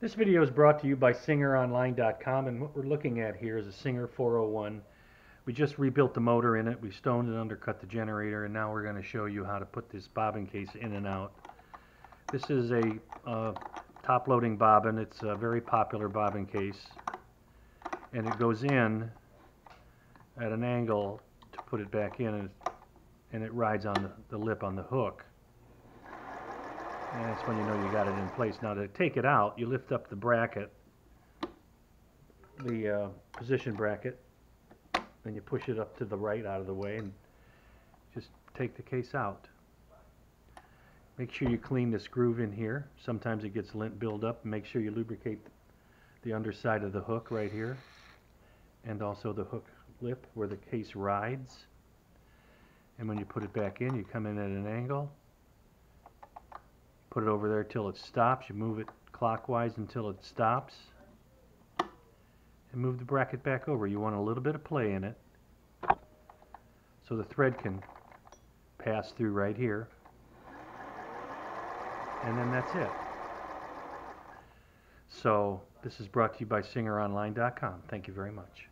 This video is brought to you by SingerOnline.com, and what we're looking at here is a Singer 401. We just rebuilt the motor in it, we stoned and undercut the generator, and now we're going to show you how to put this bobbin case in and out. This is a uh, top-loading bobbin. It's a very popular bobbin case, and it goes in at an angle to put it back in, and, and it rides on the, the lip on the hook. And that's when you know you got it in place. Now to take it out, you lift up the bracket, the uh, position bracket, and you push it up to the right out of the way and just take the case out. Make sure you clean this groove in here. Sometimes it gets lint buildup. Make sure you lubricate the underside of the hook right here and also the hook lip where the case rides. And when you put it back in, you come in at an angle Put it over there till it stops. You move it clockwise until it stops. And move the bracket back over. You want a little bit of play in it. So the thread can pass through right here. And then that's it. So this is brought to you by SingerOnline.com. Thank you very much.